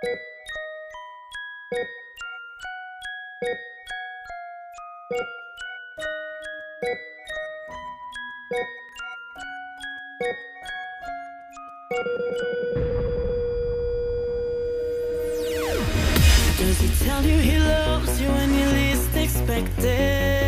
Does he tell you he loves you when you least expect it?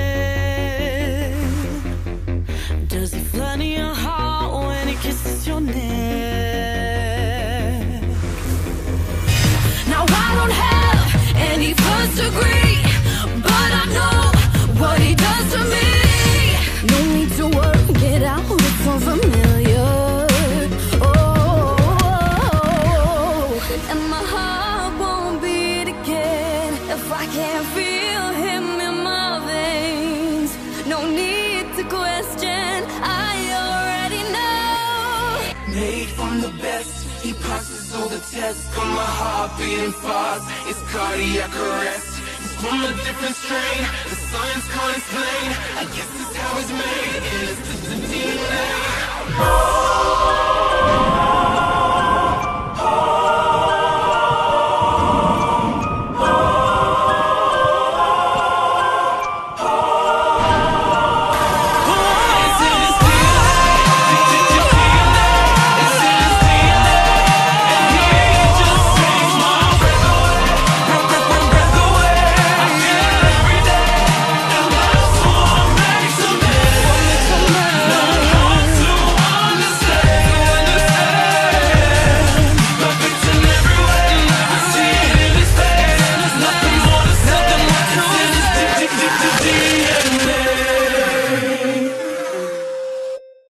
I can't feel him in my veins. No need to question, I already know. Made from the best, he passes all the tests. Got my heart beating fast, it's cardiac arrest. He's from a different strain, the science can't explain. I guess it's how it's made,